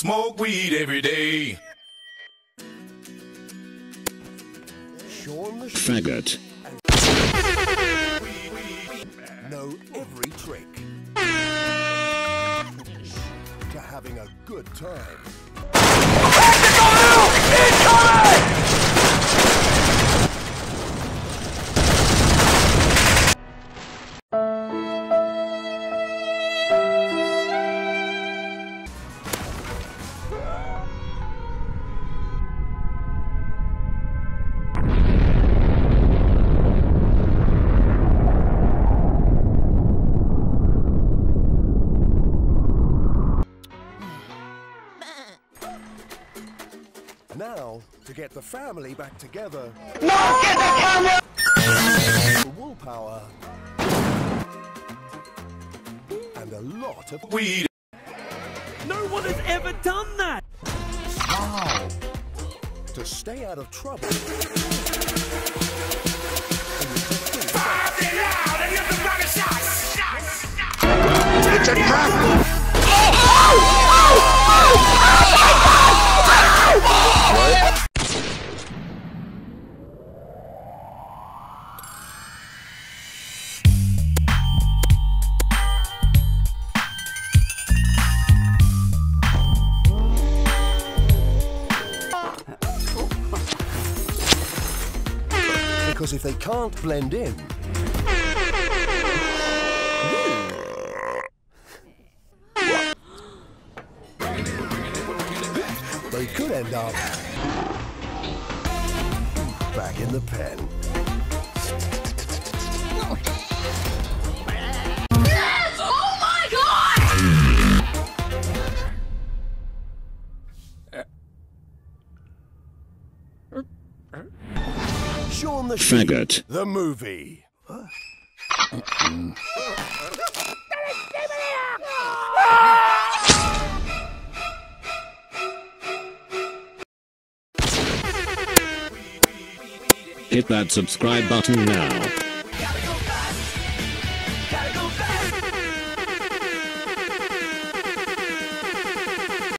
Smoke weed every day. Shaun faggot, know every trick. To having a good time. Now, to get the family back together. No, get the camera! The willpower. And a lot of Weed. No one has ever done that! to stay out of trouble. Because if they can't blend in, they could end up back in the pen. Oh uh, uh, uh. Shaun the Sheep, the movie. hit that subscribe button now.